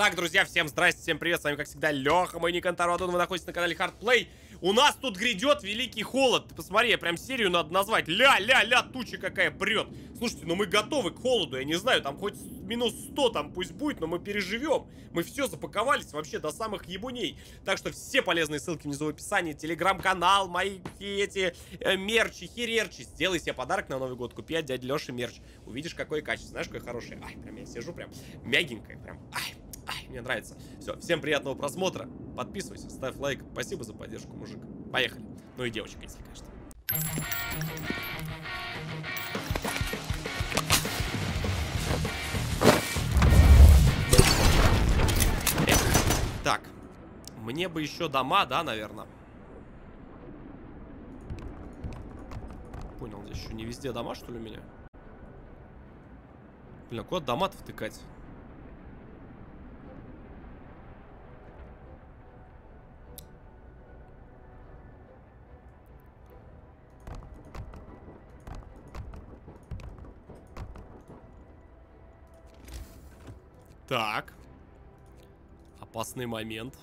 Так, друзья, всем здрасте, всем привет, с вами, как всегда, Леха, мой ник Антарвадон, вы находитесь на канале Hardplay. У нас тут грядет великий холод, ты посмотри, я прям серию надо назвать, ля-ля-ля, туча какая прет. Слушайте, ну мы готовы к холоду, я не знаю, там хоть минус 100 там пусть будет, но мы переживем. Мы все запаковались вообще до самых ебуней. Так что все полезные ссылки внизу в описании, телеграм-канал, мои эти э, мерчи, херерчи. Сделай себе подарок на Новый год, купи от дяди Леши мерч. Увидишь, какое качество, знаешь, какое хорошее. Ай, прям я сижу прям мягенькое, прям, ай, Ай, мне нравится. Все, всем приятного просмотра. Подписывайся, ставь лайк. Спасибо за поддержку, мужик. Поехали. Ну и девочка, если, конечно. Так, мне бы еще дома, да, наверное? Понял, здесь еще не везде дома, что ли, у меня? Блин, а куда дома-то втыкать? Так. Опасный момент.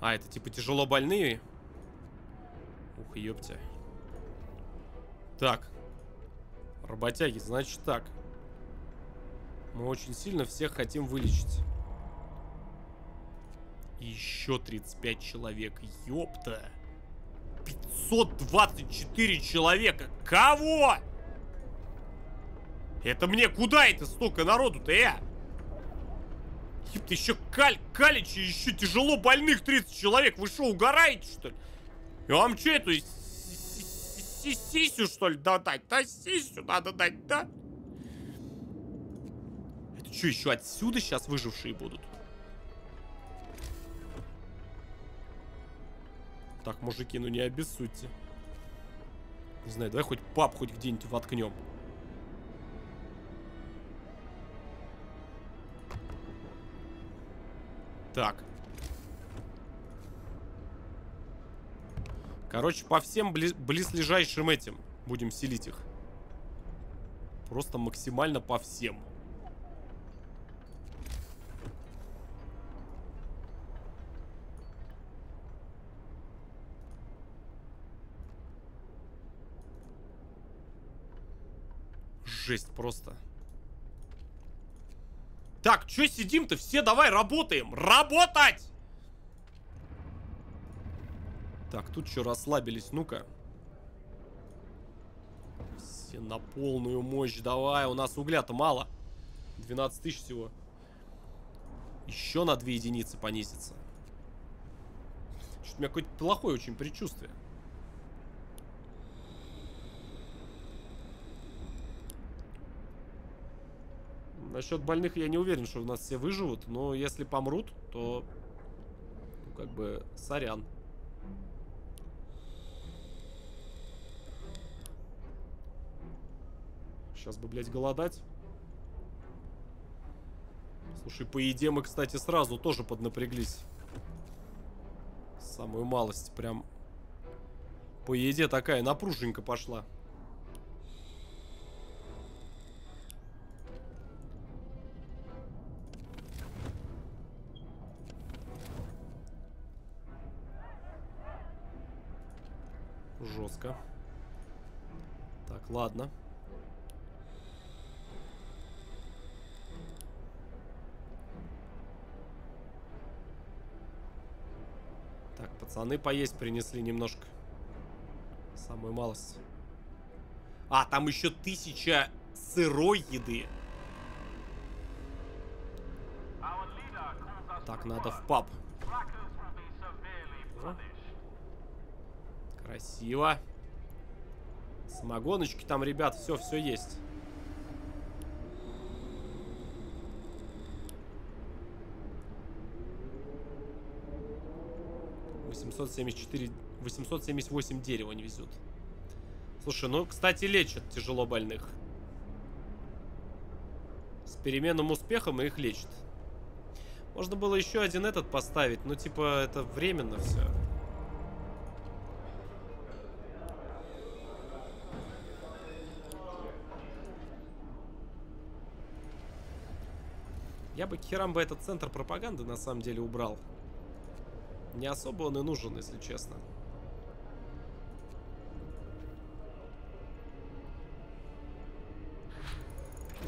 А, это типа тяжело больные? Ух, ёптя. Так. Работяги, значит так. Мы очень сильно всех хотим вылечить. Еще 35 человек. Ёпта. 524 человека. Кого? Это мне куда это столько народу-то, э? Ёпта, еще каль, каличи, еще тяжело больных 30 человек. Вы что, угораете, что ли? Я вам что, эту сисю, что ли, дать? Да, сисю надо дать, да? Это что, еще отсюда сейчас выжившие будут? Так, мужики, ну не обессудьте. Не знаю, давай хоть пап хоть где-нибудь воткнем. Так. Короче, по всем бли близлежащим этим будем селить их. Просто максимально по всем. Жесть просто. Так, что сидим-то? Все давай работаем. Работать! Так, тут что расслабились? Ну-ка. Все на полную мощь. Давай, у нас угля-то мало. 12 тысяч всего. Еще на 2 единицы понизится. Что-то у меня какое-то плохое очень предчувствие. Насчет больных я не уверен, что у нас все выживут, но если помрут, то ну, как бы сорян. Сейчас бы, блядь, голодать. Слушай, по еде мы, кстати, сразу тоже поднапряглись. Самую малость, прям по еде такая напруженька пошла. Жестко. Так, ладно. Так, пацаны поесть принесли немножко. Самую малость. А, там еще тысяча сырой еды. Так, надо в паб. Красиво. Самогоночки там, ребят, все, все есть. Восемьсот семьдесят четыре, восемьсот семьдесят восемь дерева не везут. Слушай, ну, кстати, лечат тяжело больных. С переменным успехом их лечат. Можно было еще один этот поставить, но типа это временно все. Я бы к херам бы этот центр пропаганды на самом деле убрал. Не особо он и нужен, если честно.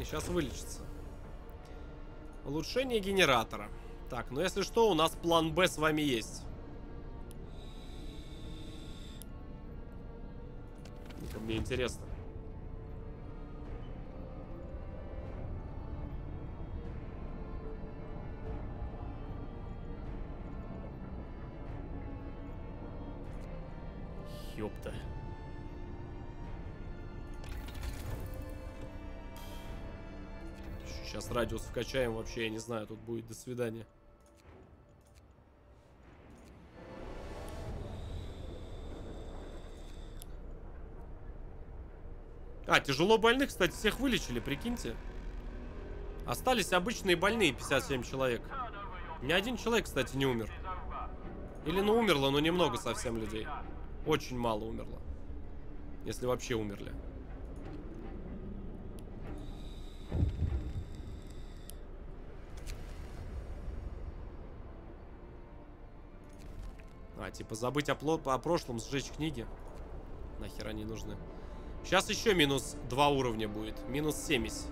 И сейчас вылечится. Улучшение генератора. Так, ну если что, у нас план Б с вами есть. Мне интересно. Ёпта. Сейчас радиус вкачаем вообще, я не знаю, тут будет до свидания. А, тяжело больных, кстати, всех вылечили, прикиньте. Остались обычные больные, 57 человек. Ни один человек, кстати, не умер. Или ну умерло, но немного совсем людей. Очень мало умерло. Если вообще умерли. А, типа забыть о, о прошлом, сжечь книги. Нахер они нужны. Сейчас еще минус 2 уровня будет. Минус 70.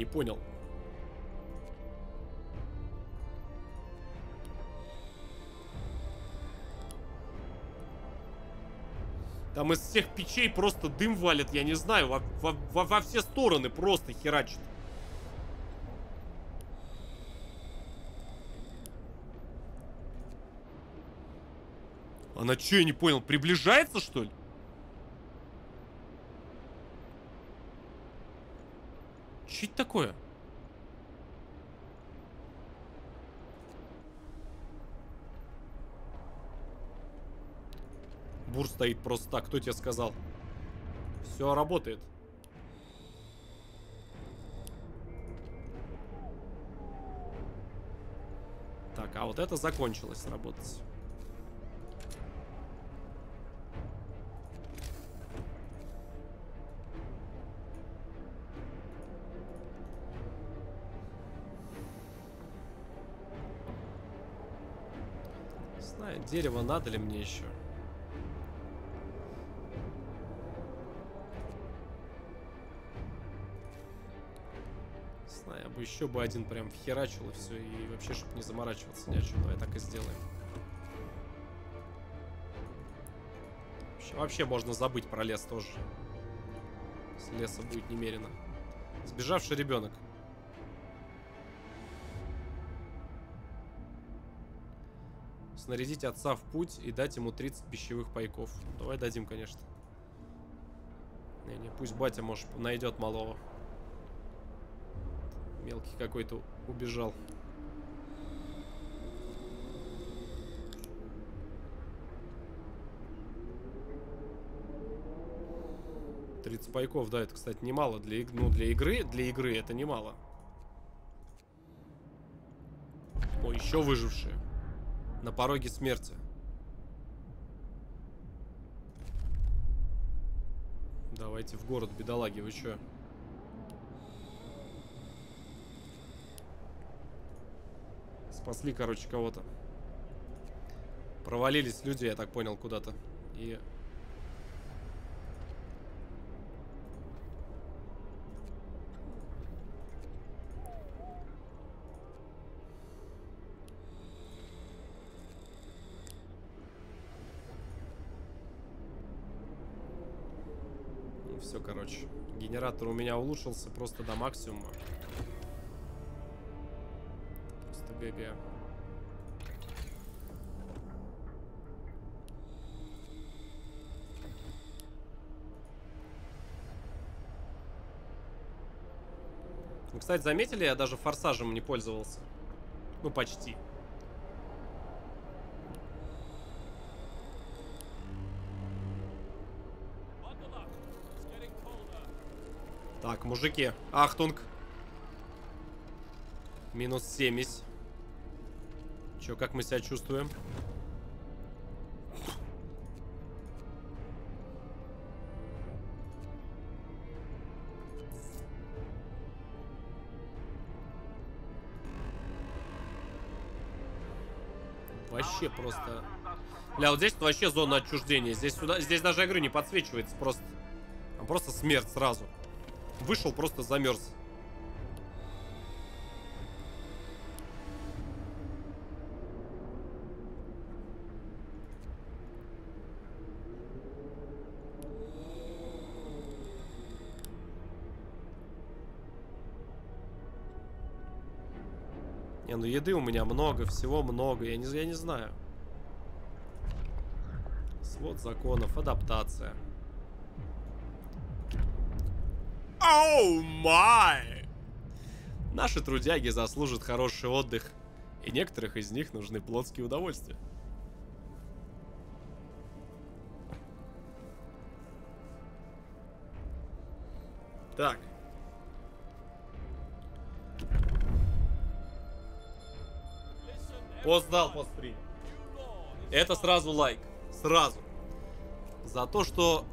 Не понял. Там из всех печей просто дым валит, я не знаю, во, во, во, все стороны просто херачит. Она что, я не понял, приближается, что ли? Что это такое? Бур стоит просто так, кто тебе сказал? Все работает. Так, а вот это закончилось работать. Дерево надо ли мне еще. знаю, я бы еще бы один прям вхерачил и все, и вообще, чтобы не заморачиваться ни о чем. Давай так и сделаем. Вообще можно забыть про лес тоже. С леса будет немерено. Сбежавший ребенок. Снарядить отца в путь и дать ему 30 пищевых пайков. Давай дадим, конечно. Не-не, пусть батя, может, найдет малого. Мелкий какой-то убежал. Тридцать пайков, да, это, кстати, немало для, ну, для игры. Для игры это немало. О, еще выжившие. На пороге смерти. Давайте в город, бедолаги, вы чё? Спасли, короче, кого-то. Провалились люди, я так понял, куда-то. И все, короче. Генератор у меня улучшился просто до максимума. Просто ГГ. Ну, кстати, заметили, я даже форсажем не пользовался. Ну, почти. Так, мужики, ахтунг. Минус 70. Чё, как мы себя чувствуем? Вообще просто... Бля, вот здесь вообще зона отчуждения. Здесь, сюда, здесь даже игры не подсвечивается просто. Там просто смерть сразу. Вышел, просто замерз. Не, ну еды у меня много, всего много, я не, я не знаю. Свод законов, адаптация. Оу май! Наши трудяги заслужат хороший отдых, и некоторых из них нужны плотские удовольствия. Так. Пост дал, пост принял. Это сразу лайк. Сразу. За то, что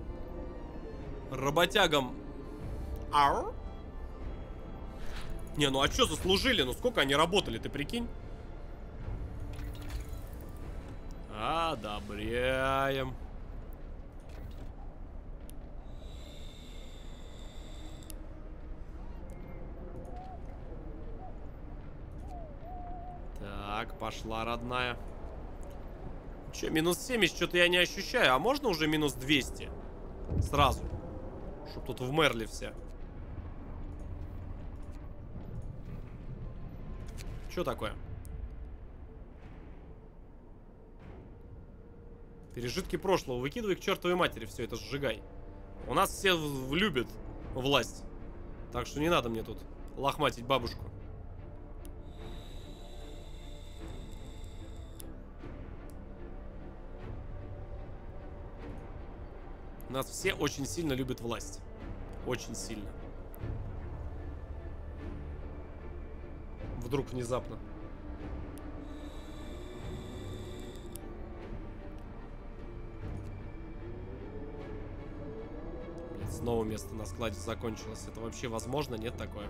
работягам... Ау? Не, ну а что заслужили? Ну сколько они работали, ты прикинь? Одобряем. Так, пошла, родная. Че, минус 70 что-то я не ощущаю. А можно уже минус 200? Сразу. Чтоб тут в Мерли все. Что такое? Пережитки прошлого. Выкидывай к чертовой матери все это, сжигай. У нас все любят власть. Так что не надо мне тут лохматить бабушку. Нас все очень сильно любят власть. Очень сильно. Вдруг внезапно. Блин, снова место на складе закончилось. Это вообще возможно? Нет такое?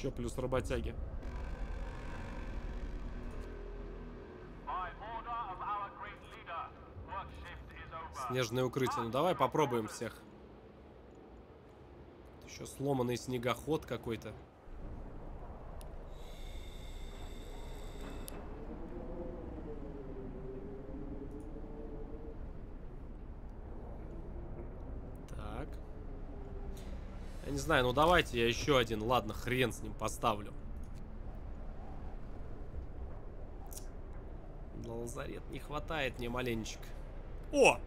Еще плюс работяги. Снежное укрытие. Ну давай попробуем всех. Еще сломанный снегоход какой-то. Я не знаю, ну давайте я еще один. Ладно, хрен с ним поставлю. На лазарет не хватает мне маленечек. О!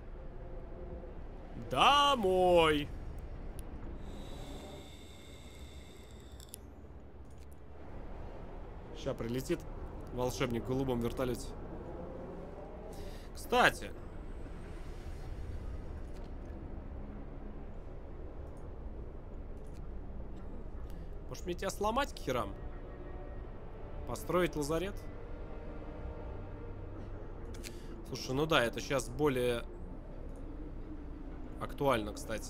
Домой! Сейчас прилетит волшебник в голубом вертолете. Кстати, Может мне тебя сломать к херам? Построить лазарет? Слушай, ну да, это сейчас более актуально, кстати.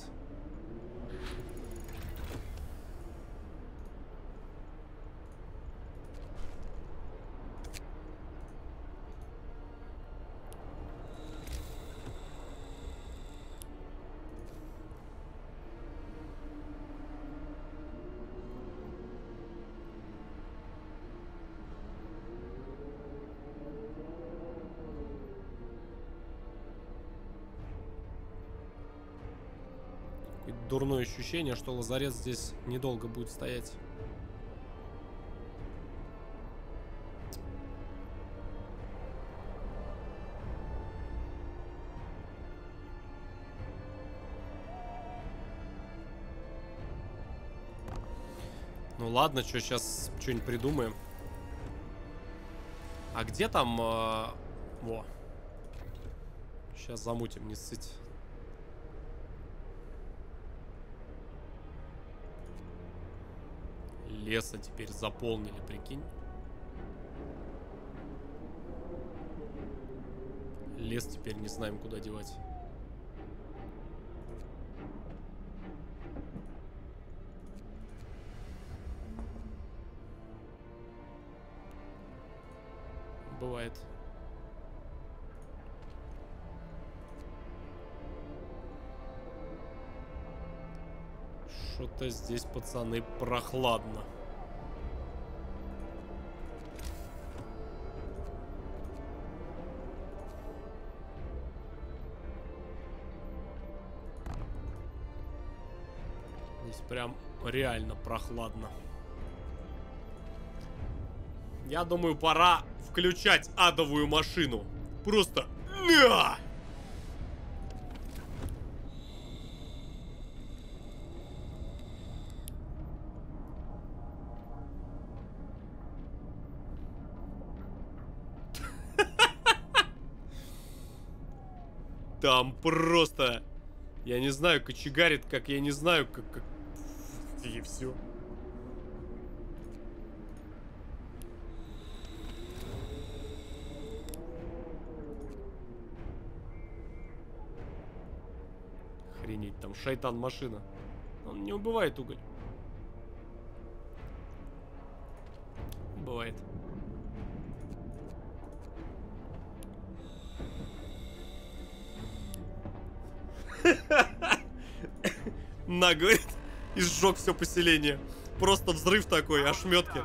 такое ощущение, что лазарет здесь недолго будет стоять. Ну ладно, что сейчас что-нибудь придумаем. А где там... Э... Во. Сейчас замутим, не ссыть. Леса теперь заполнили, прикинь. Лес теперь не знаем, куда девать. Что-то здесь, пацаны, прохладно. Здесь прям реально прохладно. Я думаю, пора включать адовую машину. Просто... На! Там просто... Я не знаю, кочегарит, как я не знаю, как... как... И все. Охренеть, там шайтан машина. Он не убывает уголь. Бывает. На, и сжег все поселение. Просто взрыв такой, ошметки.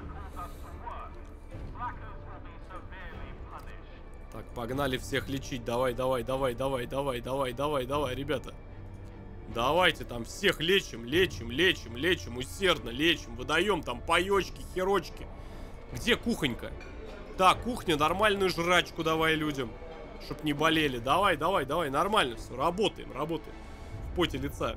Так, погнали всех лечить. Давай, давай, давай, давай, давай, давай, давай, давай, ребята. Давайте там всех лечим, лечим, лечим, лечим, усердно лечим. Выдаем там паечки, херочки. Где кухонька? Так, кухня, нормальную жрачку давай людям. Чтоб не болели. Давай, давай, давай, нормально все. Работаем, работаем. В поте лица.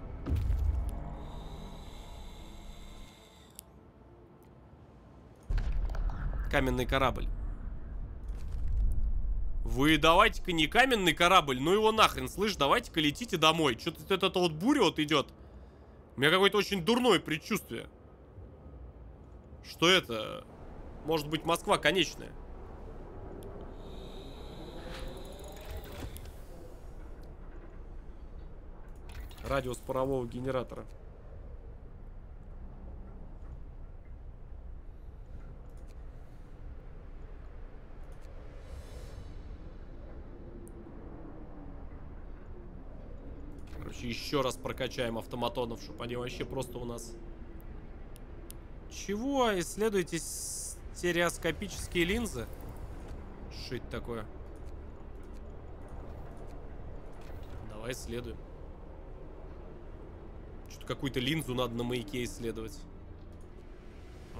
Каменный корабль. Вы давайте-ка не каменный корабль, ну его нахрен, слышь, давайте-ка летите домой. Что-то это вот буря вот идет. У меня какое-то очень дурное предчувствие. Что это? Может быть, Москва конечная. Радиус парового генератора. Короче, еще раз прокачаем автоматонов, чтобы они вообще просто у нас... Чего? Исследуйте стереоскопические линзы? Что это такое? Давай исследуем. Что-то какую-то линзу надо на маяке исследовать.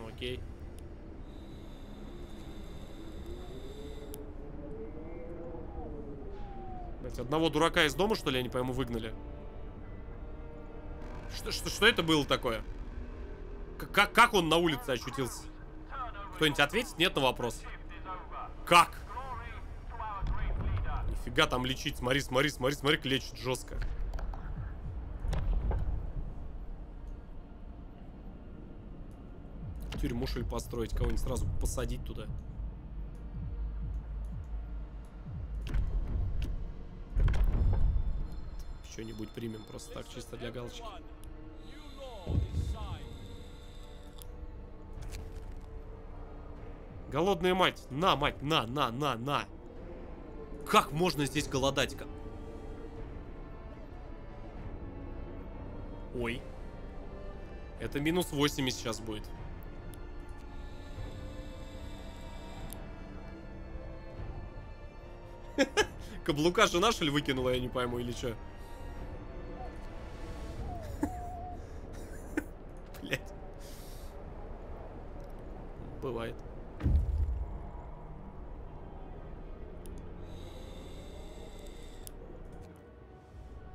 Окей. Блять, одного дурака из дома, что ли, я не пойму, выгнали? Что, что, что это было такое? Как, как он на улице очутился? Кто-нибудь ответит? Нет на вопрос. Как? Нифига там лечить. Смотри, смотри, смотри, смотри, лечит жестко. Тюрьму, что ли, построить? Кого-нибудь сразу посадить туда? Что-нибудь примем просто так, чисто для галочки. Голодная мать. На, мать, на, на, на, на. Как можно здесь голодать-ка? Ой. Это минус 80 сейчас будет. Каблука жена, что ли, выкинула, я не пойму, или что? Блять. Бывает.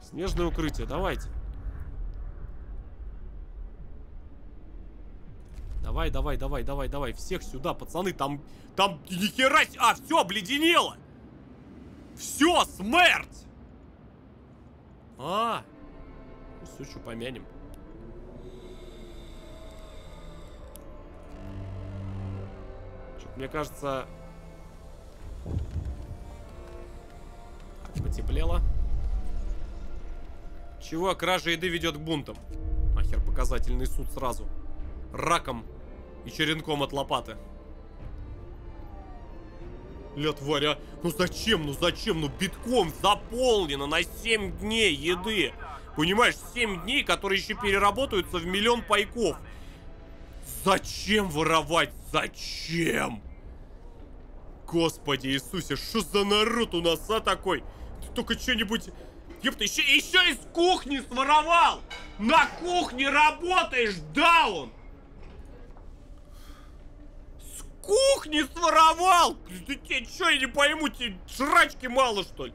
Снежное укрытие, давайте. Давай, Давай, давай, давай, давай. Всех сюда, пацаны. Там, там, ни хера себе. А, все, обледенело. Все, смерть. А, сучу помянем. Мне кажется... Так, потеплело. Чего кража еды ведет к бунтам? Нахер показательный суд сразу. Раком и черенком от лопаты. Ля, тварь, а? Ну зачем, ну зачем? Ну битком заполнено на 7 дней еды. Понимаешь, 7 дней, которые еще переработаются в миллион пайков. Зачем воровать? Зачем? Господи Иисусе, что за народ у нас, а, такой? Ты только что-нибудь... Ёпта, еще, еще из кухни своровал! На кухне работаешь, даун! С кухни своровал! Ты, что, я не пойму, тебе жрачки мало, что ли?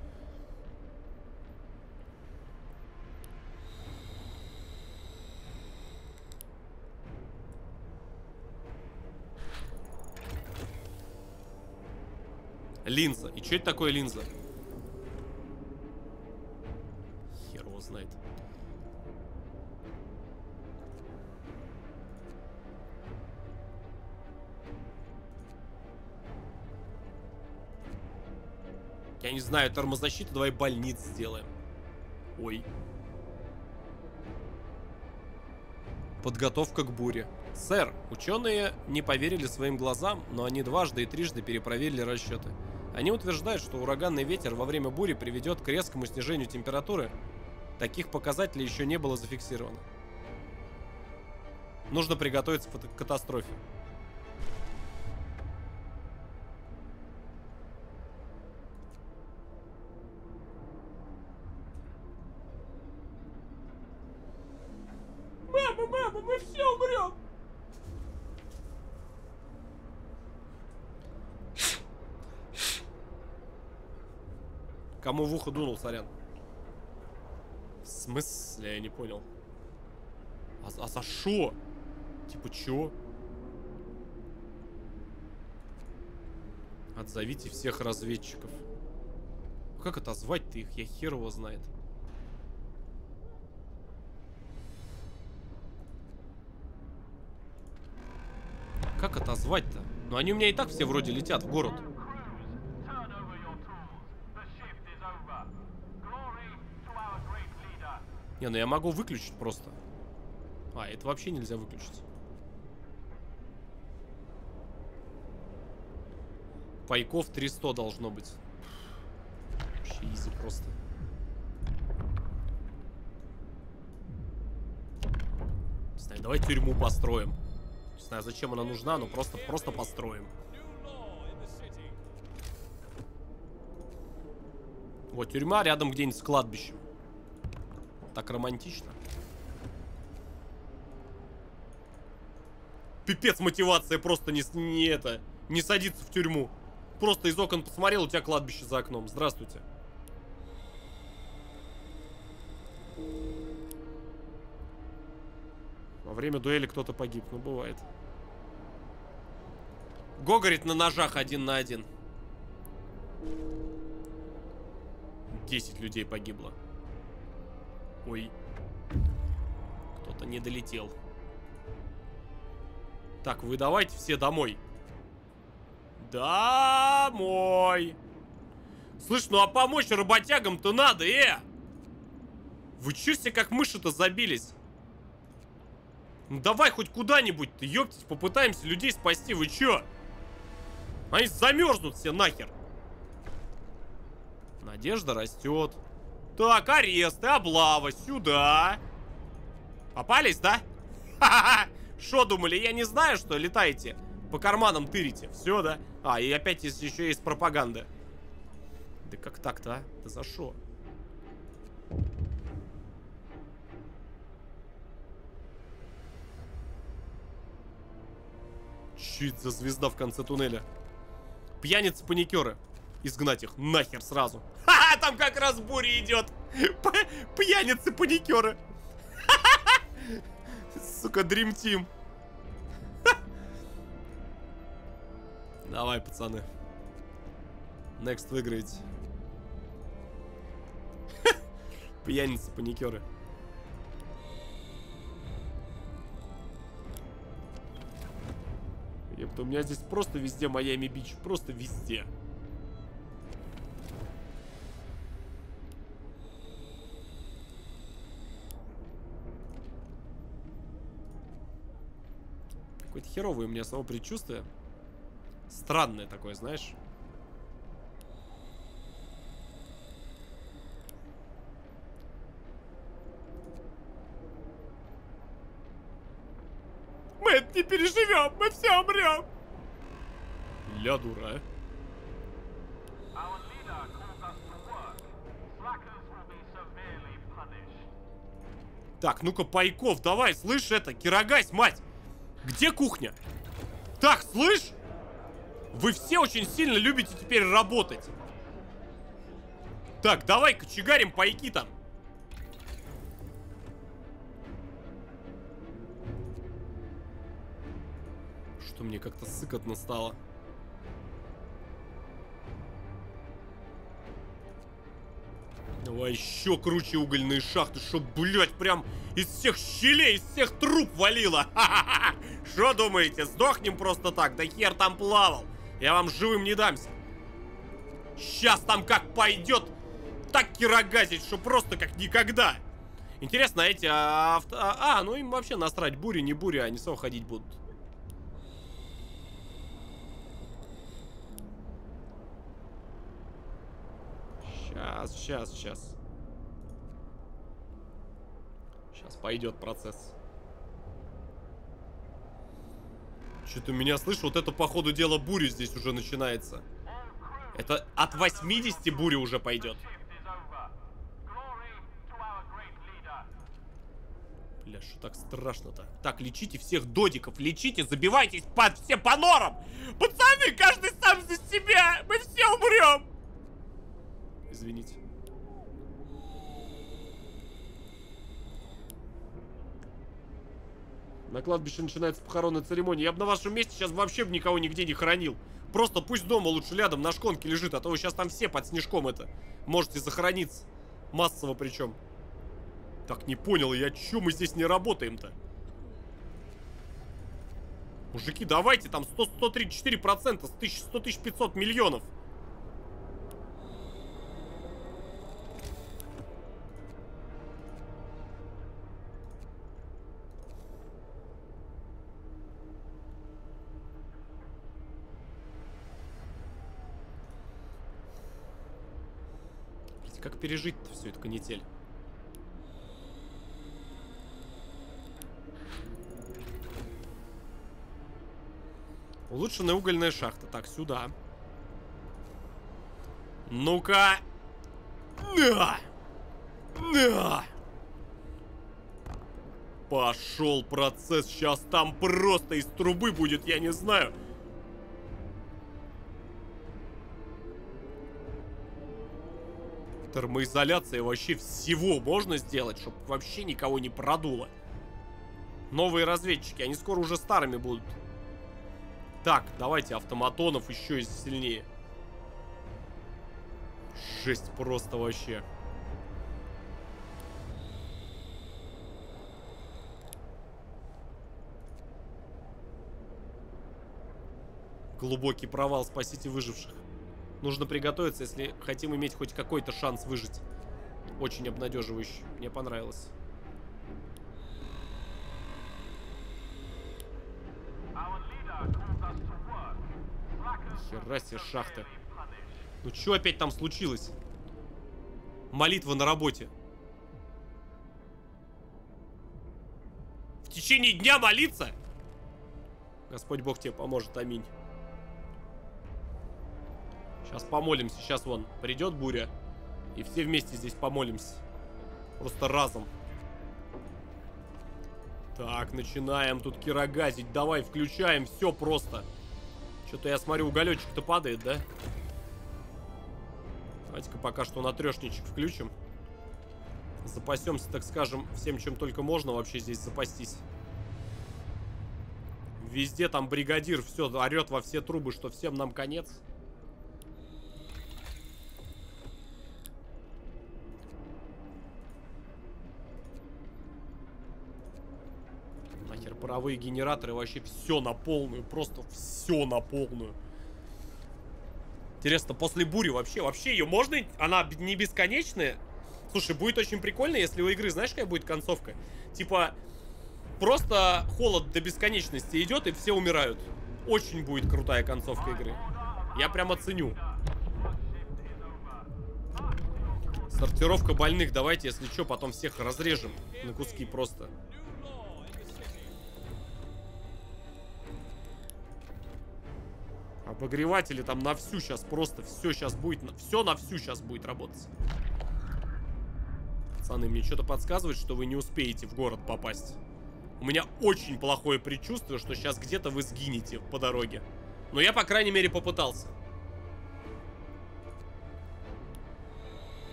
Линза. И что это такое линза? Я не знаю, термозащита, давай больниц сделаем. Ой. Подготовка к буре. Сэр, ученые не поверили своим глазам, но они дважды и трижды перепроверили расчеты. Они утверждают, что ураганный ветер во время бури приведет к резкому снижению температуры. Таких показателей еще не было зафиксировано. Нужно приготовиться к катастрофе. Мама, мама, мы все умрем! Кому в ухо дунул, сорян? В смысле? Я не понял. А, а за шо? Типа чё? Отзовите всех разведчиков. Как отозвать-то их? Я хер его знает. Как отозвать-то? Ну они у меня и так все вроде летят в город. Не, ну я могу выключить просто. А, это вообще нельзя выключить. Пайков 300 должно быть. Вообще изи просто. Не знаю, давай тюрьму построим. Не знаю, зачем она нужна, но просто, просто построим. Вот, тюрьма рядом где-нибудь с кладбищем. Так романтично. Пипец мотивация просто не, не это, не садиться в тюрьму. Просто из окон посмотрел, у тебя кладбище за окном. Здравствуйте. Во время дуэли кто-то погиб. Ну, бывает. Го, говорит, на ножах один на один. 10 людей погибло. Ой. Кто-то не долетел. Так, вы давайте все домой. Домой. Слышь, ну а помочь работягам-то надо, э! Вы чё все как мыши-то забились? Ну давай хоть куда-нибудь-то, ёптись, попытаемся людей спасти, вы чё? Они замерзнут все нахер. Надежда растет. Так, аресты, облава, сюда. Попались, да? Что думали, я не знаю, что летаете? По карманам тырите. Все, да? А, и опять есть, еще есть пропаганда. Да как так-то, а? Да за что? Чуть за звезда в конце туннеля. Пьяницы-паникеры. Изгнать их нахер сразу. Там как раз буря идет. Пьяницы-паникеры. Сука, Dream Team. Давай, пацаны. Next выиграете. Пьяницы, паникеры. Епта, у меня здесь просто везде Майами Бич. Просто везде. Какое-то херовое у меня само предчувствие. Странное такое, знаешь. Мы это не переживем, мы все умрем. Ля дура, а. Так, ну-ка, Пайков, давай, слышь это, Кирогась, мать! Где кухня? Так, слышь? Вы все очень сильно любите теперь работать. Так, давай кочегарим пайки там. Что мне как-то сыкотно стало. Давай еще круче угольные шахты, чтоб, блядь, прям из всех щелей, из всех труб валило. Что думаете, сдохнем просто так? Да хер там плавал. Я вам живым не дамся. Сейчас там как пойдет, так кирогазить, что просто как никогда. Интересно, эти а, авто... А, а, ну им вообще насрать, буря, не буря, они снова ходить будут. Сейчас, сейчас, сейчас. Сейчас пойдет процесс. Что-то меня слышишь, вот это, по ходу дела, буря здесь уже начинается. Это от 80 буря уже пойдет. Бля, что так страшно-то? Так, лечите всех додиков, лечите, забивайтесь под все по норам! Пацаны, каждый сам за себя! Мы все умрем! Извините. На кладбище начинается похоронная церемония. Я бы на вашем месте сейчас вообще бы никого нигде не хоронил. Просто пусть дома лучше рядом на шконке лежит, а то вы сейчас там все под снежком это можете захорониться. Массово причем. Так, не понял я, чё мы здесь не работаем-то? Мужики, давайте, там 100-134%, 100 500 миллионов. Как пережить-то всю эту канитель? Улучшенная угольная шахта. Так, сюда. Ну-ка. На! На! Пошел процесс. Сейчас там просто из трубы будет, я не знаю. Термоизоляция вообще всего можно сделать, чтобы вообще никого не продуло. Новые разведчики, они скоро уже старыми будут. Так, давайте автоматонов еще сильнее. Жесть просто вообще. Глубокий провал, спасите выживших. Нужно приготовиться, если хотим иметь хоть какой-то шанс выжить. Очень обнадеживающий. Мне понравилось. Хера себе шахта. Ну что опять там случилось? Молитва на работе. В течение дня молиться? Господь Бог тебе поможет, аминь. Сейчас помолимся. Сейчас вон придет буря. И все вместе здесь помолимся. Просто разом. Так, начинаем тут кирогазить. Давай, включаем. Все просто. Что-то я смотрю, уголечек-то падает, да? Давайте-ка пока что на трешничек включим. Запасемся, так скажем, всем, чем только можно вообще здесь запастись. Везде там бригадир все орет во все трубы, что всем нам конец. Нахер паровые генераторы вообще все на полную, просто все на полную. Интересно, после бури вообще, вообще ее можно, она не бесконечная? Слушай, будет очень прикольно, если у игры, знаешь, какая будет концовка? Типа, просто холод до бесконечности идет, и все умирают. Очень будет крутая концовка игры. Я прям оценю. Сортировка больных. Давайте, если что, потом всех разрежем на куски просто. Обогреватели там на всю сейчас просто все сейчас будет. Все на всю сейчас будет работать. Пацаны, мне что-то подсказывает, что вы не успеете в город попасть. У меня очень плохое предчувствие, что сейчас где-то вы сгинете по дороге. Но я, по крайней мере, попытался.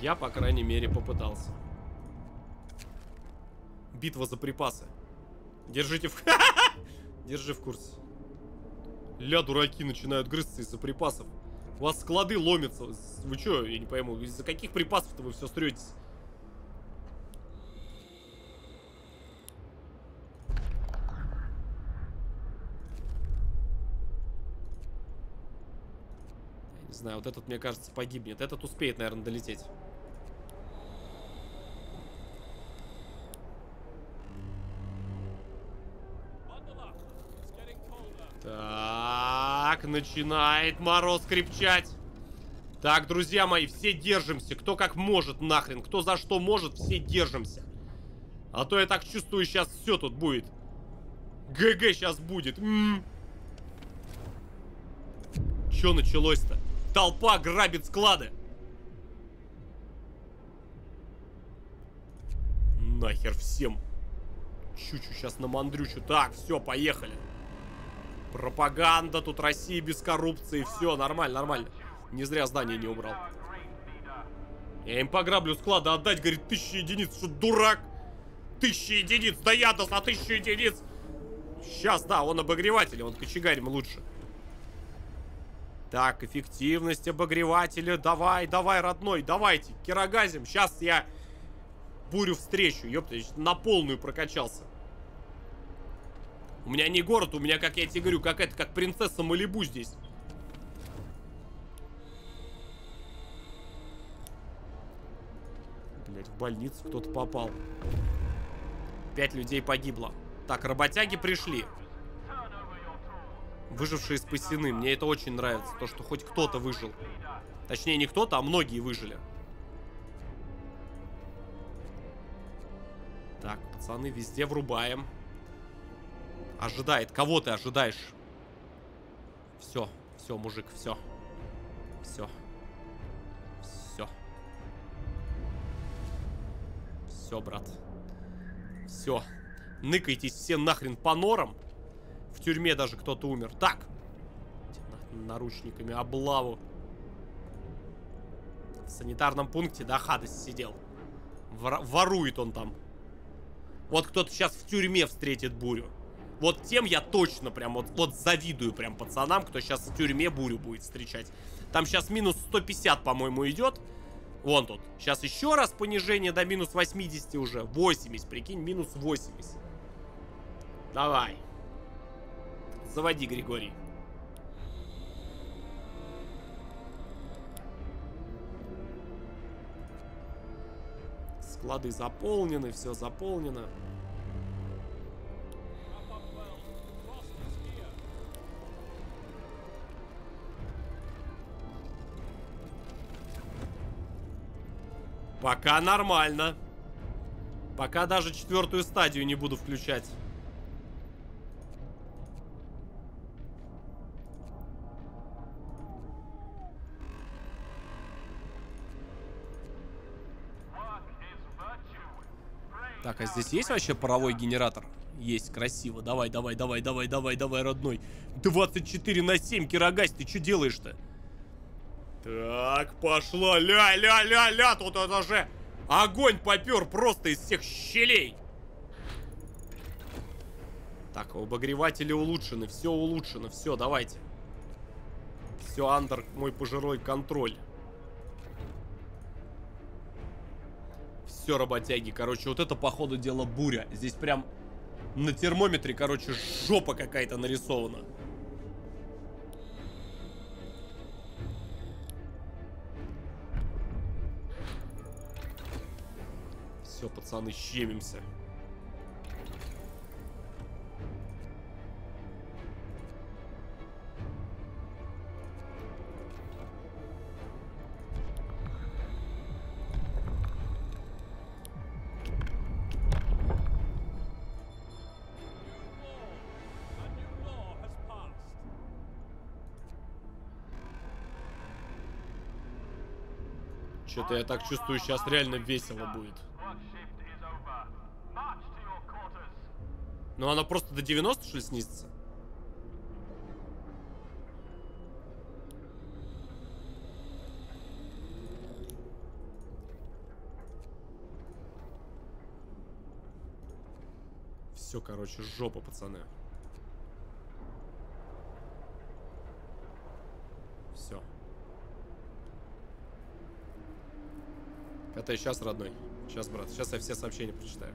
Я, по крайней мере, попытался. Битва за припасы. Держите в... Держи в курсе. Ля, дураки начинают грызться из-за припасов. У вас склады ломятся. Вы что, я не пойму, из-за каких припасов-то вы все строитесь? Я не знаю, вот этот, мне кажется, погибнет. Этот успеет, наверное, долететь. Так, начинает мороз крепчать. Так, друзья мои, все держимся. Кто как может нахрен. Кто за что может, все держимся. А то я так чувствую, сейчас все тут будет. ГГ сейчас будет. М. Че началось-то? Толпа грабит склады. Нахер всем. Чучу сейчас на мандрючу. Так, все, поехали. Пропаганда, тут Россия без коррупции, все, нормально, нормально. Не зря здание не убрал. Я им пограблю склады отдать, говорит, тысяча единиц, что дурак? Тысяча единиц, да я на тысячу единиц. Сейчас, да, он обогреватель, он кочегарем лучше. Так, эффективность обогревателя, давай, давай, родной, давайте, кирогазим. Сейчас я бурю встречу, ёпта, на полную прокачался. У меня не город, у меня, как я тебе говорю, как это, как принцесса Малибу здесь. Блять, в больницу кто-то попал. Пять людей погибло. Так, работяги пришли. Выжившие спасены. Мне это очень нравится. То, что хоть кто-то выжил. Точнее, не кто-то, а многие выжили. Так, пацаны, везде врубаем. Ожидает. Кого ты ожидаешь? Все. Все, мужик, все. Все. Все. Все, брат. Все. Ныкайтесь все нахрен по норам. В тюрьме даже кто-то умер. Так. Наручниками облаву. В санитарном пункте, да, Хадес сидел. Вор ворует он там. Вот кто-то сейчас в тюрьме встретит бурю. Вот тем я точно прям вот, вот завидую прям пацанам, кто сейчас в тюрьме бурю будет встречать. Там сейчас минус 150, по-моему, идет. Вон тут. Сейчас еще раз понижение до минус 80 уже. 80, прикинь, минус 80. Давай. Заводи, Григорий. Склады заполнены, все заполнено. Пока нормально. Пока даже четвертую стадию не буду включать. Так, а здесь есть вообще паровой генератор? Есть, красиво. Давай, давай, давай, давай, давай, давай, родной. 24 на 7, Кирогась, ты что делаешь-то? Так, пошла. Ля-ля-ля-ля. Тут это же огонь попер просто из всех щелей. Так, обогреватели улучшены. Все улучшено. Все, давайте. Все, Андер, мой пожилой контроль. Все, работяги. Короче, вот это, походу, дело буря. Здесь прям на термометре, короче, жопа какая-то нарисована. Все, пацаны, щемимся. Что-то я так чувствую, сейчас реально весело будет. Ну она просто до 90 что ли снизится? Все, короче, жопа, пацаны. Все. Это сейчас, родной. Сейчас, брат. Сейчас я все сообщения прочитаю.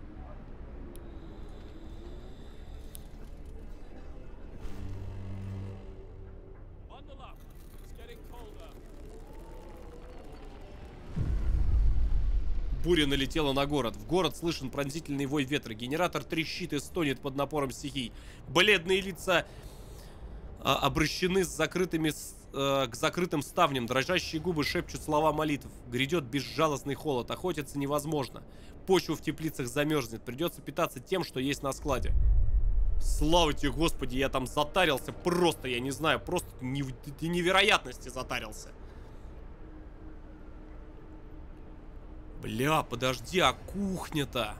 Буря налетела на город. В город слышен пронзительный вой ветра. Генератор трещит и стонет под напором стихий. Бледные лица а, обращены с закрытыми, э, к закрытым ставням. Дрожащие губы шепчут слова молитв. Грядет безжалостный холод. Охотиться невозможно. Почва в теплицах замерзнет. Придется питаться тем, что есть на складе. Слава тебе, Господи, я там затарился. Просто, я не знаю, просто невероятности затарился. Бля, подожди, а кухня-то?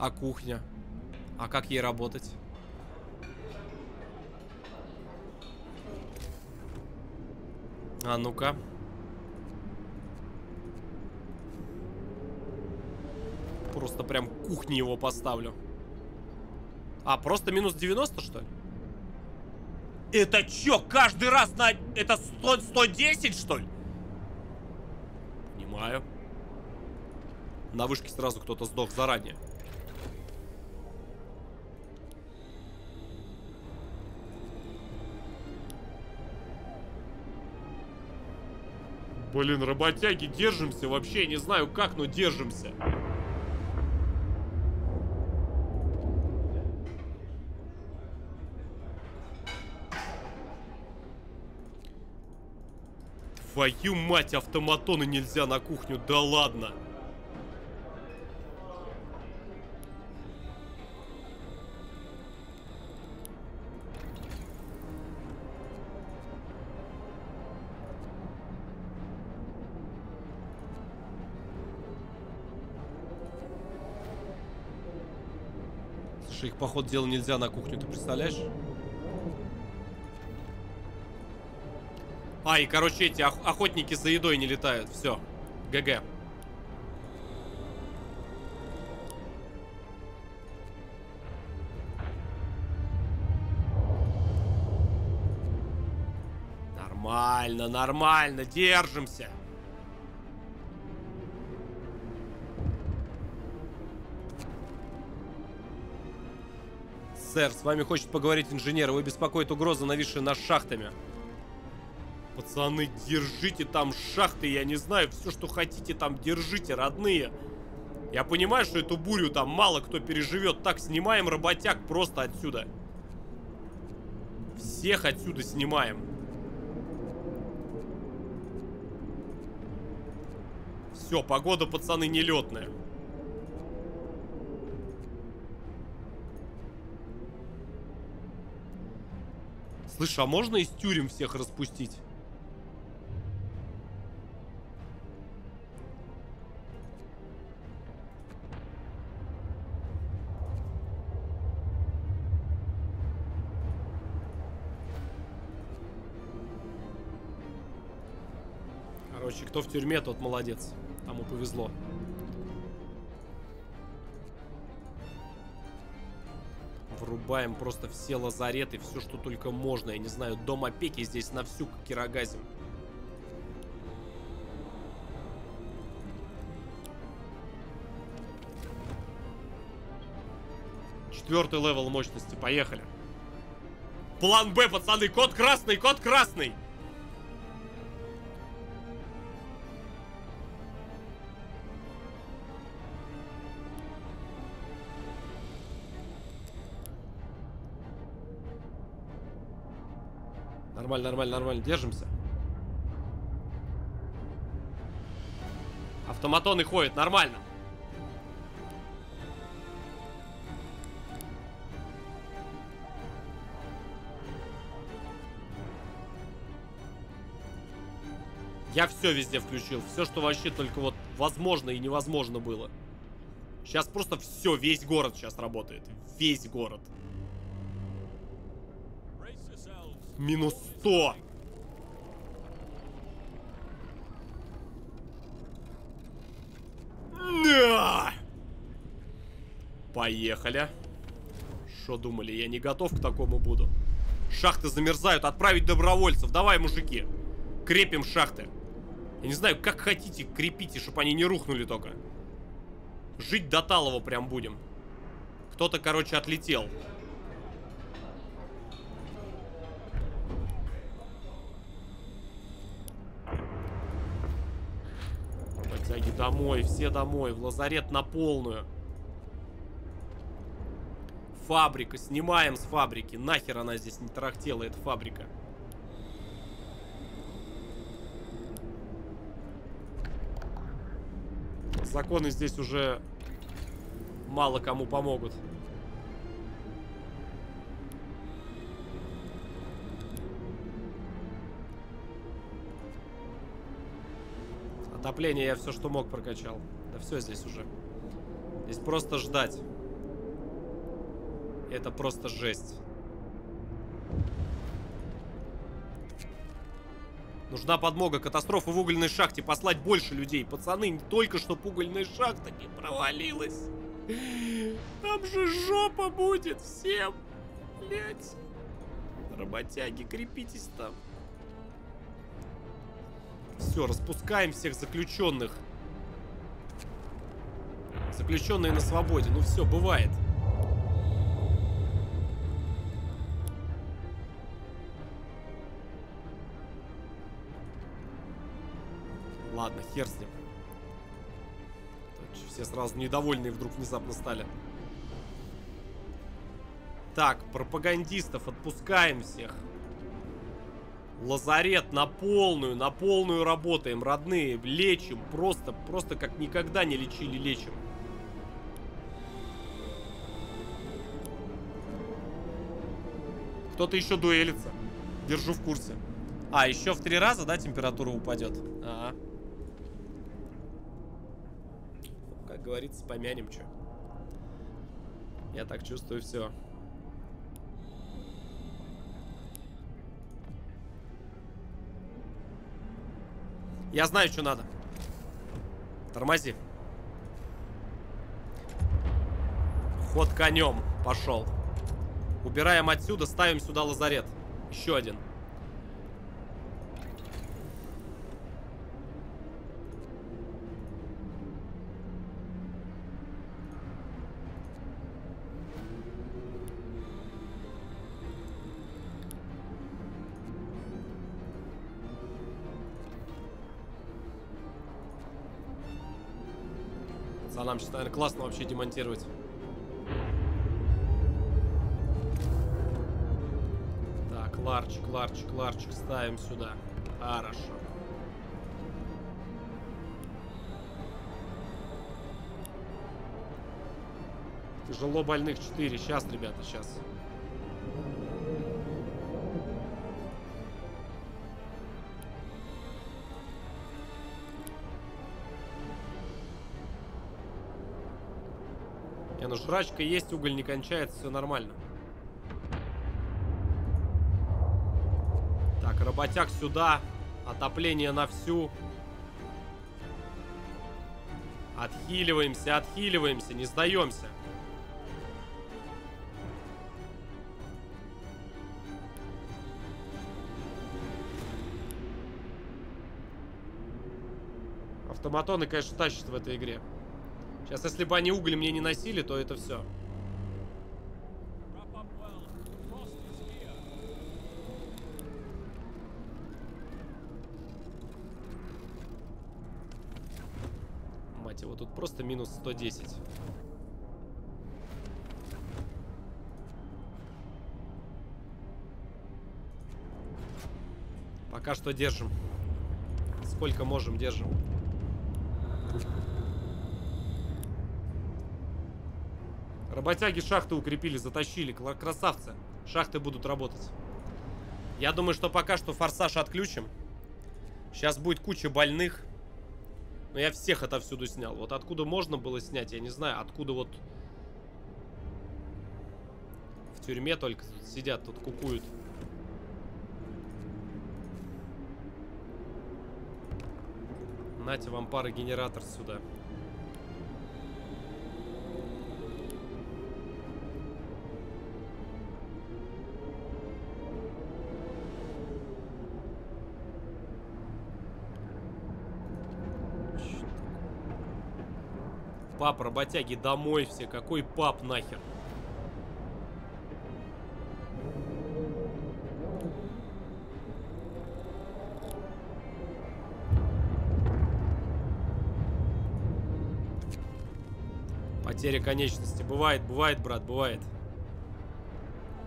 А кухня? А как ей работать? А ну-ка. Просто прям кухни его поставлю. А, просто минус 90, что ли? Это чё, каждый раз на... Это 100, 110, что ли? Понимаю. На вышке сразу кто-то сдох заранее. Блин, работяги, держимся вообще. Не знаю как, но держимся. Твою мать, автоматоны нельзя на кухню, да ладно. Слушай, их, поход дела, нельзя на кухню, ты представляешь? А, и, короче, эти ох охотники за едой не летают. Все. ГГ. Нормально, нормально, держимся. Сэр, с вами хочет поговорить инженер. Вы беспокоит угроза, нависшая над шахтами. Пацаны, держите там шахты, я не знаю, все, что хотите там держите, родные. Я понимаю, что эту бурю там мало кто переживет. Так, снимаем работяг просто отсюда. Всех отсюда снимаем. Все, погода, пацаны, нелетная. Слышь, а можно из тюрем всех распустить? Короче, кто в тюрьме, тот молодец. Тому повезло. Врубаем просто все лазареты, все, что только можно. Я не знаю, дом опеки здесь на всю кирогазим. Четвертый level мощности, поехали. План Б, пацаны, код красный, код красный. Нормально, нормально, нормально, держимся. Автоматоны ходят, нормально. Я все везде включил. Все, что вообще только вот возможно и невозможно было. Сейчас просто все, весь город сейчас работает. Весь город. Минус 100. Да! Поехали. Что думали, я не готов к такому буду. Шахты замерзают, отправить добровольцев. Давай, мужики. Крепим шахты. Я не знаю, как хотите, крепите, чтобы они не рухнули только. Жить до Талова прям будем. Кто-то, короче, отлетел. Домой, все домой, в лазарет на полную. Фабрика, снимаем с фабрики. Нахер она здесь не тарахтела, эта фабрика. Законы здесь уже мало кому помогут. Отопление я все, что мог, прокачал. Да все здесь уже. Здесь просто ждать. Это просто жесть. Нужна подмога. Катастрофа в угольной шахте. Послать больше людей. Пацаны, не только что угольная шахта не провалилась. Там же жопа будет всем. Блять. Работяги, крепитесь там. Все, распускаем всех заключенных. Заключенные на свободе. Ну все, бывает. Ладно, хер с ним. Все сразу недовольные вдруг внезапно стали. Так, пропагандистов отпускаем всех. Лазарет на полную, на полную работаем, родные, лечим, просто, просто как никогда не лечили, лечим. Кто-то еще дуэлится. Держу в курсе. А, еще в три раза, да, температура упадет? Ага. как говорится, помянем что. Я так чувствую все. Я знаю, что надо. Тормози. Ход конем пошел. Убираем отсюда, ставим сюда лазарет. Еще один. Сейчас, наверное, классно вообще демонтировать. Так, ларчик, ларчик, ларчик ставим сюда. Хорошо. Тяжело больных 4. Сейчас, ребята, сейчас. Ну жрачка есть, уголь не кончается, все нормально. Так, работяг сюда. Отопление на всю. Отхиливаемся, отхиливаемся, не сдаемся. Автоматоны, конечно, тащат в этой игре. Сейчас, если бы они уголь мне не носили, то это все. Мать его, тут просто минус 110. Пока что держим. Сколько можем, держим. Работяги шахты укрепили, затащили. Красавцы. Шахты будут работать. Я думаю, что пока что форсаж отключим. Сейчас будет куча больных. Но я всех отовсюду снял. Вот откуда можно было снять, я не знаю. Откуда вот... В тюрьме только сидят, тут кукуют. Нате вам пара генератор сюда. Пап, работяги, домой все. Какой пап нахер? Потеря конечности. Бывает, бывает, брат, бывает.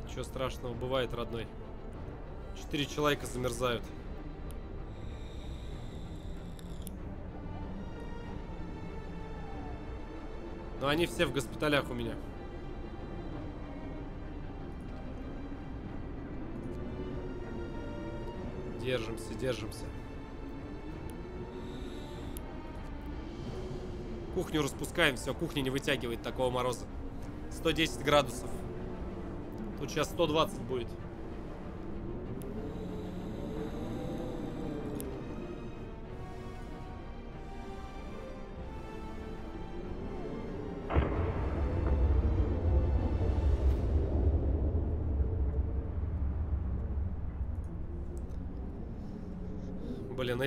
Ничего страшного, бывает, родной. Четыре человека замерзают. Но они все в госпиталях у меня. Держимся, держимся. Кухню распускаем, все, кухня не вытягивает такого мороза. 110 градусов. Тут сейчас 120 будет.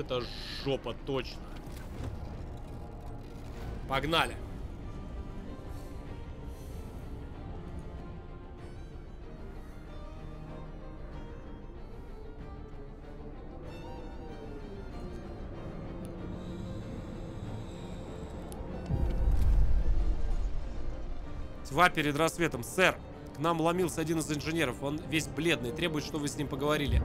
это жопа, точно. Погнали. Тьва перед рассветом. Сэр, к нам ломился один из инженеров. Он весь бледный, требует, чтобы вы с ним поговорили.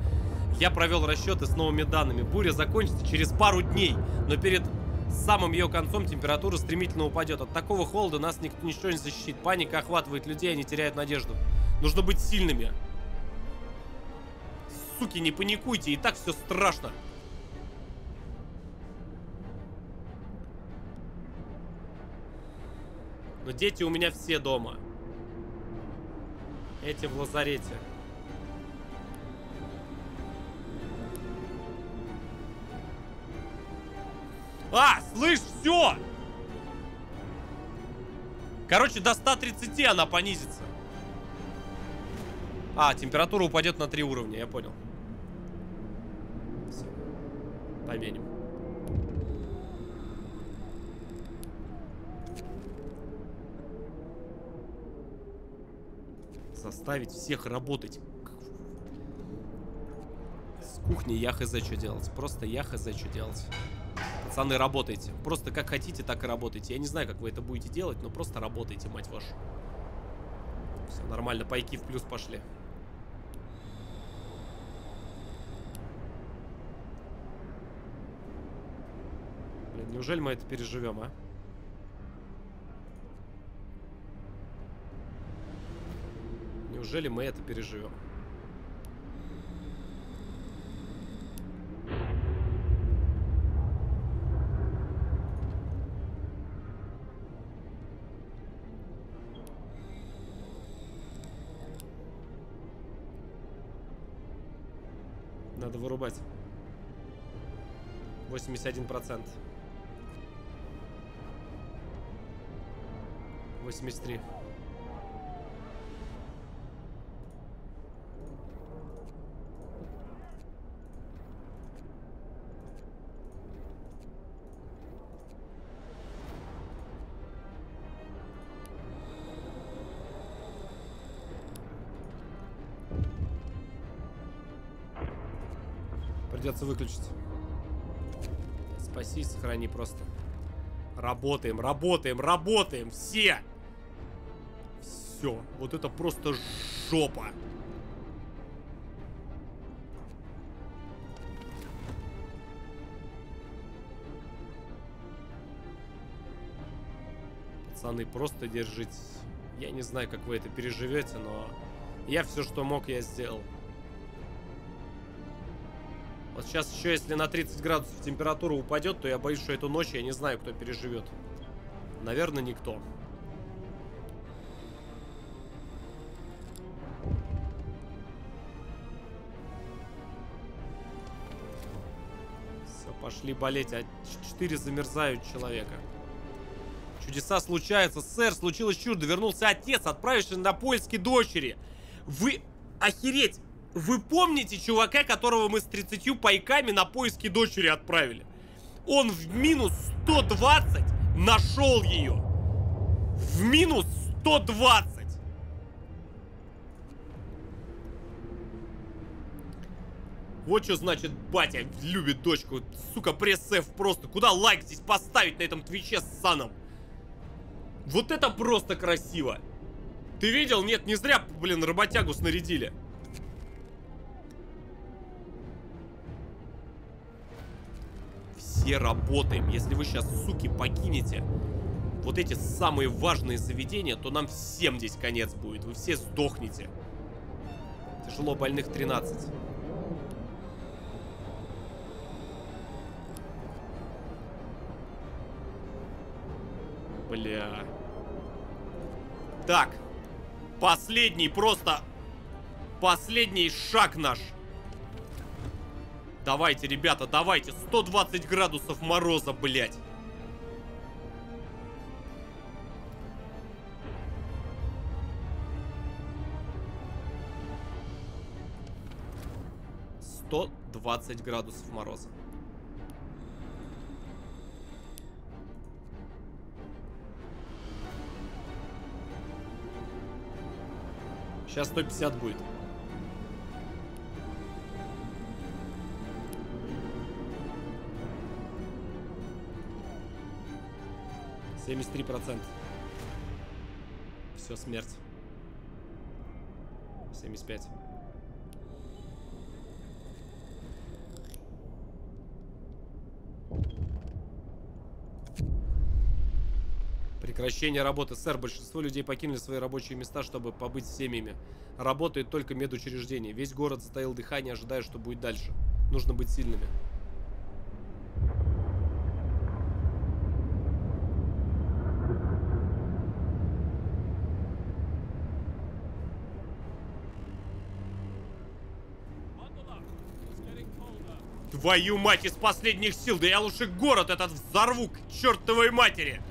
Я провел расчеты с новыми данными. Буря закончится через пару дней, но перед самым ее концом температура стремительно упадет. От такого холода нас никто ничего не защитит. Паника охватывает людей, они теряют надежду. Нужно быть сильными. Суки, не паникуйте, и так все страшно. Но дети у меня все дома. Эти в лазарете. А, слышь, все! Короче, до 130 она понизится. А, температура упадет на 3 уровня, я понял. Все. Поменим. Заставить всех работать. С кухни я хз что делать. Просто я хз что делать. Пацаны, работайте. Просто как хотите, так и работайте. Я не знаю, как вы это будете делать, но просто работайте, мать вашу. Все нормально, пайки в плюс пошли. Блин, неужели мы это переживем, а? Неужели мы это переживем? Надо вырубать. 81%. 83. Придется выключить. Спаси, сохрани просто. Работаем, работаем, работаем, все! Все, вот это просто жопа. Пацаны, просто держитесь. Я не знаю, как вы это переживете, но я все, что мог, я сделал. Вот сейчас еще, если на 30 градусов температура упадет, то я боюсь, что эту ночь я не знаю, кто переживет. Наверное, никто. Все, пошли болеть, а 4 замерзают человека. Чудеса случаются. Сэр, случилось чудо. Вернулся отец, отправившись на поиски дочери. Вы... Охереть! Вы помните чувака, которого мы с 30 пайками на поиски дочери отправили? Он в минус 120 нашел ее. В минус 120. Вот что значит батя любит дочку. Сука, пресс-эф просто. Куда лайк здесь поставить на этом твиче с саном? Вот это просто красиво. Ты видел? Нет, не зря, блин, работягу снарядили. Все работаем. Если вы сейчас, суки, покинете вот эти самые важные заведения, то нам всем здесь конец будет. Вы все сдохнете. Тяжело больных 13. Бля. Так. Последний, просто... Последний шаг наш. Давайте, ребята, давайте. 120 градусов мороза, блядь. Сто двадцать градусов мороза. Сейчас 150 будет. 73%. Все, смерть. 75. Прекращение работы. Сэр, большинство людей покинули свои рабочие места, чтобы побыть с семьями. Работает только медучреждение. Весь город затаил дыхание, ожидая, что будет дальше. Нужно быть сильными. Твою мать, из последних сил! Да я лучше город этот взорву к чертовой матери!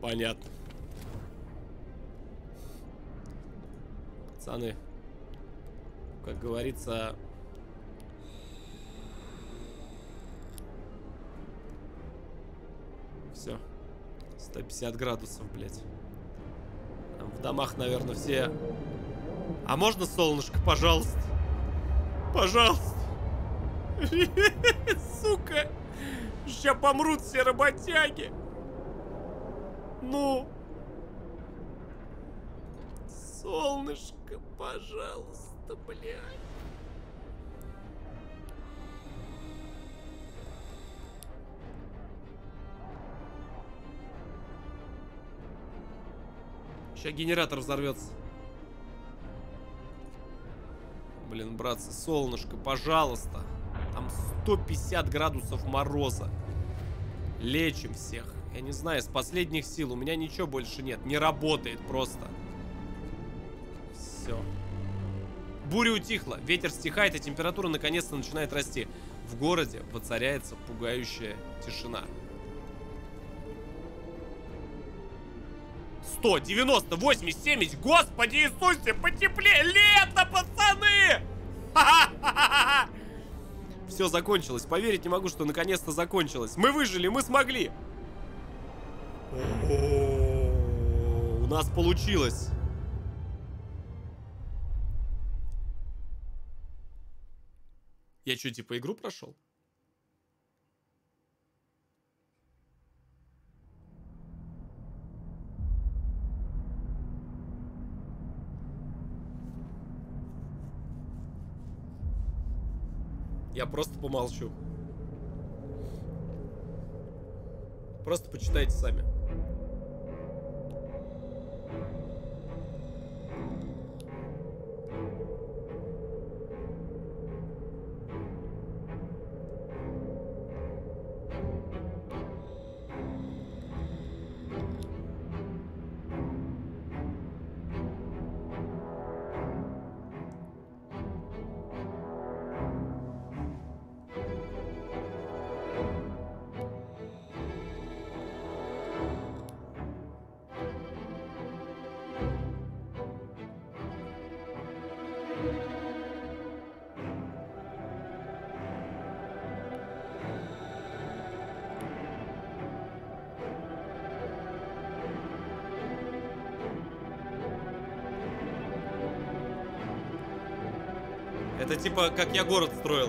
Понятно. Пацаны, как говорится... Все. 150 градусов, блядь. В домах, наверное, все а можно солнышко, пожалуйста? Пожалуйста. Сука. Сейчас помрут все работяги. Ну. Солнышко, пожалуйста, блядь. Сейчас генератор взорвется. Блин, братцы, солнышко, пожалуйста. Там 150 градусов мороза. Лечим всех. Я не знаю, с последних сил. У меня ничего больше нет. Не работает просто. Все. Буря утихла. Ветер стихает, и температура наконец-то начинает расти. В городе воцаряется пугающая тишина. 100, 90, 80, 70. Господи Иисусе, потеплее. Лето, пацаны! Все закончилось. Поверить не могу, что наконец-то закончилось. Мы выжили, мы смогли. У нас получилось. Я что, типа игру прошел? Я просто помолчу. Просто почитайте сами. Это типа, как я город строил.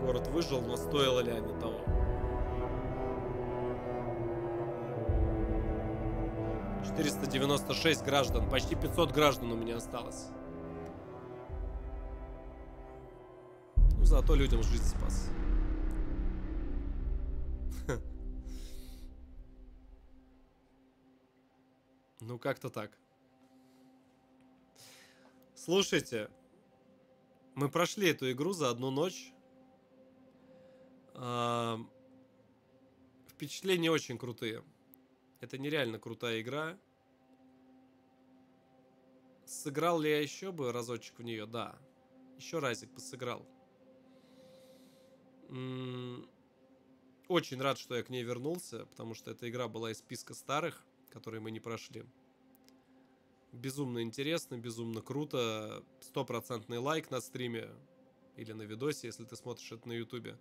Город выжил, но стоило ли они того? Четыреста девяносто шесть граждан. Почти 500 граждан у меня осталось. Ну, зато людям жизнь спас. Ну, как-то так. Слушайте, мы прошли эту игру за одну ночь. А, впечатления очень крутые. Это нереально крутая игра. Сыграл ли я еще бы разочек в нее? Да. Еще разик бы сыграл. Очень рад, что я к ней вернулся, потому что эта игра была из списка старых, которые мы не прошли. Безумно интересно, безумно круто. Стопроцентный лайк на стриме или на видосе, если ты смотришь это на ютубе.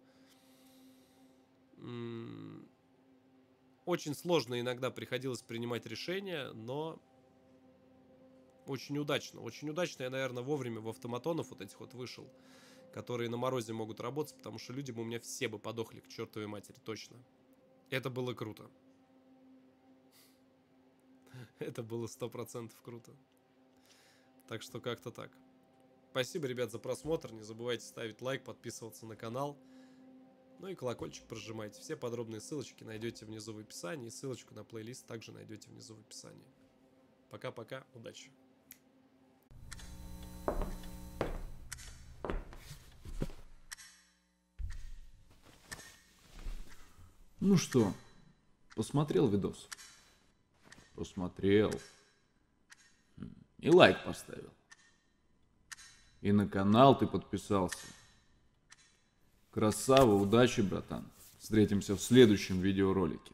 Очень сложно иногда приходилось принимать решения, но очень удачно. Очень удачно я, наверное, вовремя в автоматонов вот этих вот вышел, которые на морозе могут работать, потому что люди бы у меня все бы подохли к чертовой матери, точно. Это было круто. Это было сто процентов круто. Так что как-то так. Спасибо, ребят, за просмотр. Не забывайте ставить лайк, подписываться на канал. Ну и колокольчик прожимайте. Все подробные ссылочки найдете внизу в описании. Ссылочку на плейлист также найдете внизу в описании. Пока-пока, удачи. Ну что, посмотрел видос? Посмотрел и лайк поставил. И на канал ты подписался. Красава, удачи, братан. Встретимся в следующем видеоролике.